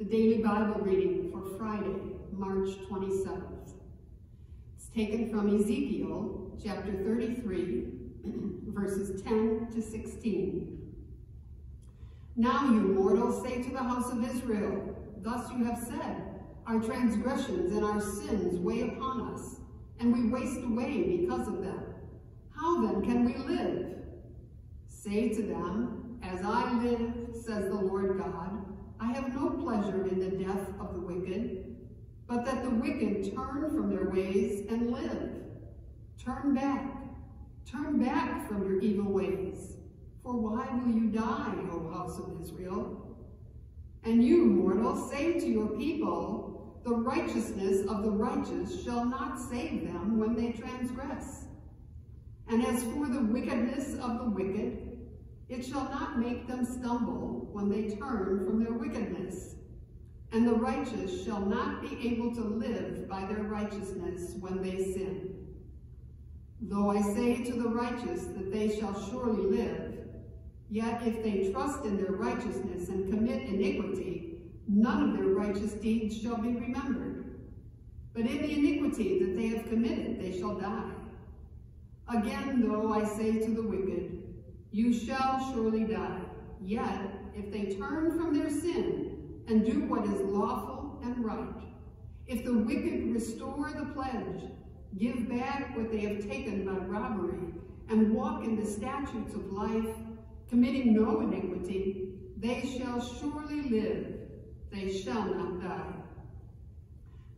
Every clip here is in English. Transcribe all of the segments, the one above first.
The daily Bible reading for Friday, March 27th. It's taken from Ezekiel chapter 33, verses 10 to 16. Now you mortals say to the house of Israel, Thus you have said, Our transgressions and our sins weigh upon us, and we waste away because of them. How then can we live? Say to them, As I live, says the Lord God, have no pleasure in the death of the wicked, but that the wicked turn from their ways and live. Turn back, turn back from your evil ways. For why will you die, O house of Israel? And you, mortals, say to your people, the righteousness of the righteous shall not save them when they transgress. And as for the wickedness of the wicked, it shall not make them stumble when they turn from their wickedness. And the righteous shall not be able to live by their righteousness when they sin. Though I say to the righteous that they shall surely live, yet if they trust in their righteousness and commit iniquity, none of their righteous deeds shall be remembered. But in the iniquity that they have committed, they shall die. Again, though I say to the wicked, you shall surely die. Yet, if they turn from their sin and do what is lawful and right, if the wicked restore the pledge, give back what they have taken by robbery, and walk in the statutes of life, committing no iniquity, they shall surely live, they shall not die.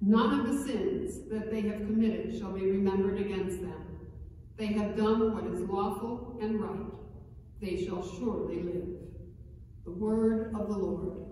None of the sins that they have committed shall be remembered against them. They have done what is lawful and right. They shall surely live. The word of the Lord.